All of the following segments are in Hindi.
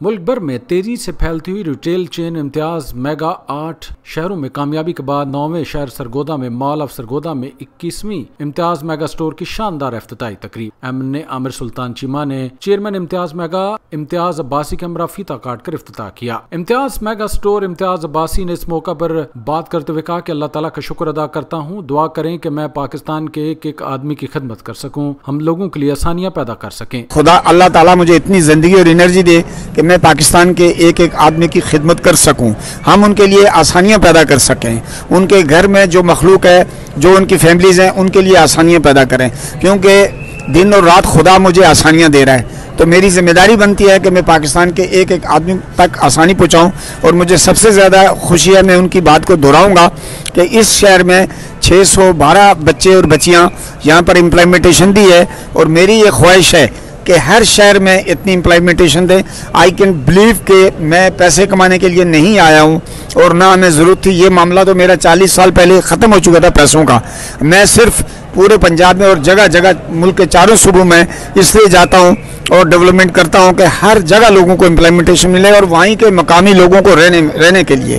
मुल्क भर में तेज़ी से फैलती हुई रिटेल चेन इम्तियाज़ मेगा आठ शहरों में कामयाबी के बाद नौवे शहर सरगोदा में मॉल ऑफ़ सरगोदा में इक्कीसवीं इम्तियाज़ मेगा स्टोर की शानदार अफ्ताही तकरीब। एम ने आमिर सुल्तान चीमा ने चेयरमैन इम्तियाज़ मेगा, इम्तियाज़ अब्बासी के हमरा फीता काट कर अफ्ताह किया। इम्तियाज़ मेगा स्टोर इम्तियाज़ अब्बासी ने इस मौका पर बात करते हुए कहा कि अल्लाह तला का शुक्र अदा करता हूँ, दुआ करें कि मैं पाकिस्तान के एक एक आदमी की खिदमत कर सकूँ, हम लोगों के लिए आसानियाँ पैदा कर सकें। खुदा, अल्लाह ताला मुझे इतनी ज़िंदगी और एनर्जी दे कि मैं पाकिस्तान के एक एक आदमी की खिदमत कर सकूँ। हम उनके लिए आसानियाँ पैदा कर सकें। उनके घर में जो मखलूक है, जो उनकी फैमिलीज़ हैं, उनके लिए आसानियाँ पैदा करें। क्योंकि दिन और रात खुदा मुझे आसानियाँ दे रहा है। तो मेरी ज़िम्मेदारी बनती है कि मैं पाकिस्तान के एक एक आदमी तक आसानी पहुँचाऊँ और मुझे सबसे ज़्यादा खुशी है मैं उनकी बात को दोहराऊँगा कि इस शहर में 612 बच्चे और बच्चियाँ यहाँ पर इम्प्लीमेंटेशन दी है और मेरी ये ख्वाहिश है कि हर शहर में इतनी इम्प्लीमेंटेशन दें। आई कैन बिलीव कि मैं पैसे कमाने के लिए नहीं आया हूँ और ना हमें ज़रूरत थी। ये मामला तो मेरा 40 साल पहले ख़त्म हो चुका था पैसों का। मैं सिर्फ़ पूरे पंजाब में और जगह जगह मुल्क के चारों सूबों में इसलिए जाता हूँ और डेवलपमेंट करता हूँ कि हर जगह लोगों को इम्प्लीमेंटेशन मिले और वहीं के मकामी लोगों को रहने रहने के लिए।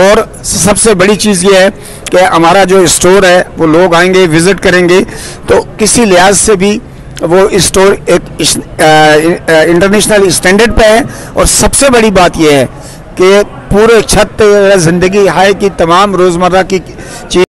और सबसे बड़ी चीज़ ये है कि हमारा जो स्टोर है, वो लोग आएँगे विज़िट करेंगे। तो किसी लिहाज से भी वो स्टोर एक इंटरनेशनल स्टैंडर्ड पे है और सबसे बड़ी बात यह है कि पूरे छत ज़िंदगी हाय की तमाम रोज़मर्रा की चीज़